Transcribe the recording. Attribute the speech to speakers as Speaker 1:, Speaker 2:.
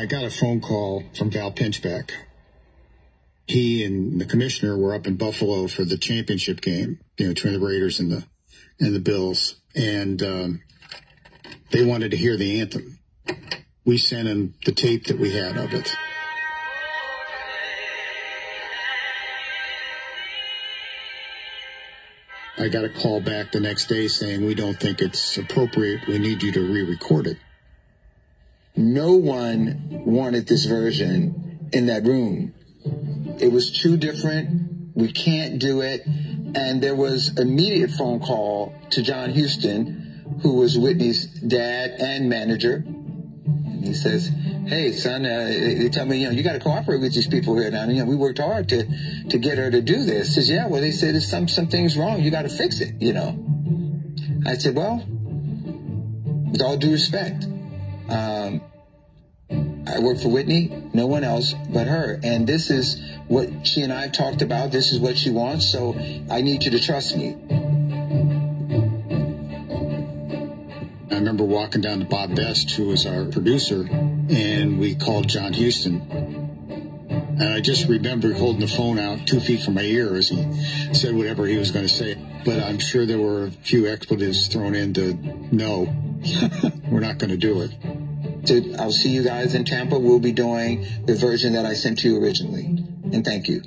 Speaker 1: I got a phone call from Val Pinchbeck. He and the commissioner were up in Buffalo for the championship game, you know, between the Raiders and the and the Bills, and um, they wanted to hear the anthem. We sent him the tape that we had of it. I got a call back the next day saying we don't think it's appropriate. We need you to re-record it.
Speaker 2: No one wanted this version in that room. It was too different. We can't do it. And there was immediate phone call to John Houston, who was Whitney's dad and manager. He says, "Hey, son, uh, they tell me you know you got to cooperate with these people here now. You know we worked hard to to get her to do this." Says, "Yeah, well they said there's some some things wrong. You got to fix it." You know. I said, "Well, with all due respect, um, I work for Whitney, no one else but her. And this is what she and I have talked about. This is what she wants. So I need you to trust me.
Speaker 1: I remember walking down to Bob Best, who was our producer, and we called John Houston. And I just remember holding the phone out two feet from my ear as he said whatever he was going to say. But I'm sure there were a few expletives thrown in to no, we're not going to do it.
Speaker 2: I'll see you guys in Tampa. We'll be doing the version that I sent to you originally. And thank you.